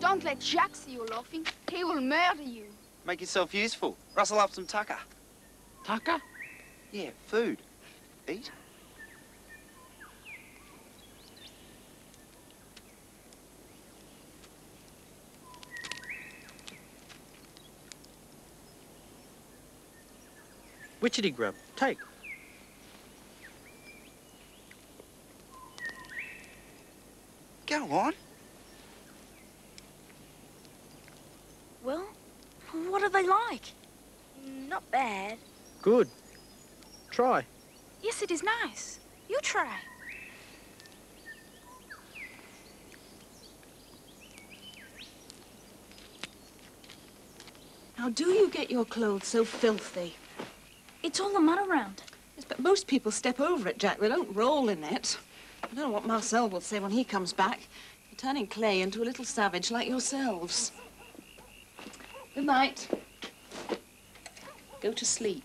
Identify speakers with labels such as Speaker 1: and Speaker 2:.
Speaker 1: Don't let Jack see you laughing. He will murder you.
Speaker 2: Make yourself useful. Rustle up some tucker.
Speaker 3: Tucker?
Speaker 2: Yeah, food. Eat.
Speaker 3: Witchetty grub. Take.
Speaker 2: Go on.
Speaker 4: Well, what are they like?
Speaker 5: Not bad.
Speaker 3: Good. Try.
Speaker 4: Yes, it is nice. You try.
Speaker 6: How do you get your clothes so filthy?
Speaker 4: It's all the mud around.
Speaker 6: Yes, but most people step over it, Jack. They don't roll in it. I don't know what Marcel will say when he comes back. You're turning Clay into a little savage like yourselves. Good night. Go to sleep.